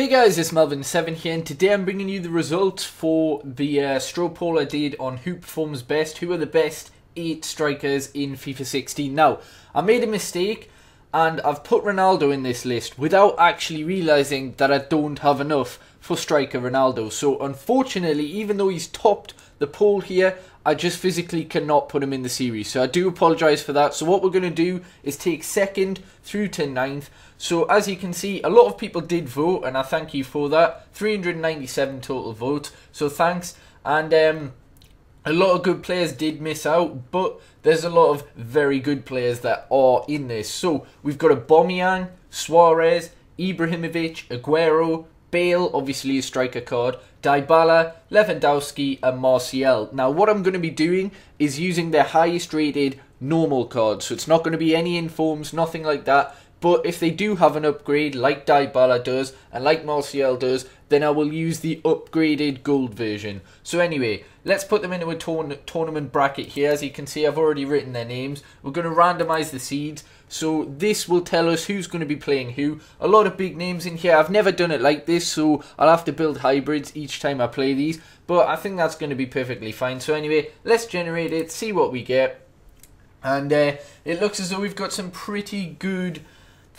Hey guys, it's Melvin S7ven here and today I'm bringing you the results for the uh, straw poll I did on who performs best, who are the best 8 strikers in FIFA 16. Now, I made a mistake and I've put Ronaldo in this list without actually realising that I don't have enough for striker Ronaldo. So unfortunately, even though he's topped the poll here, I just physically cannot put him in the series. So I do apologise for that. So what we're going to do is take second through to ninth. So as you can see, a lot of people did vote, and I thank you for that. 397 total votes. So thanks. And um, a lot of good players did miss out, but there's a lot of very good players that are in this. So we've got a Aubameyang, Suarez, Ibrahimovic, Aguero, Bale, obviously a striker card, Dybala, Lewandowski, and Martial. Now, what I'm going to be doing is using their highest rated normal cards. So it's not going to be any informs, nothing like that. But if they do have an upgrade, like Dybala does, and like Martial does, then I will use the upgraded gold version. So anyway, let's put them into a tourn tournament bracket here. As you can see, I've already written their names. We're going to randomize the seeds. So this will tell us who's going to be playing who. A lot of big names in here. I've never done it like this, so I'll have to build hybrids each time I play these. But I think that's going to be perfectly fine. So anyway, let's generate it, see what we get. And uh, it looks as though we've got some pretty good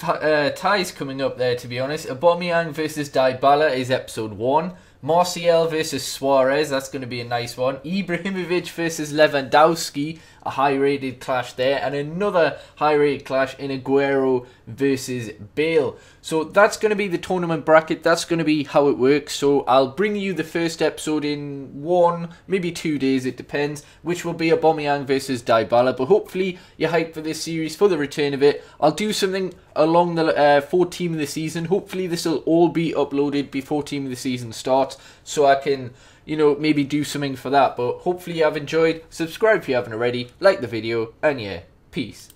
uh, ties coming up there, to be honest. Aubameyang versus Dybala is episode 1. Martial versus Suarez, that's going to be a nice one. Ibrahimovic versus Lewandowski, a high rated clash there. And another high rated clash in Aguero versus Bale. So that's going to be the tournament bracket. That's going to be how it works. So I'll bring you the first episode in one, maybe two days, it depends, which will be Aubameyang versus Dybala. But hopefully you're hyped for this series, for the return of it. I'll do something along the uh, for team of the season. Hopefully this will all be uploaded before team of the season starts, so I can you know, maybe do something for that. But hopefully you have enjoyed. Subscribe if you haven't already. Like the video. And yeah, peace.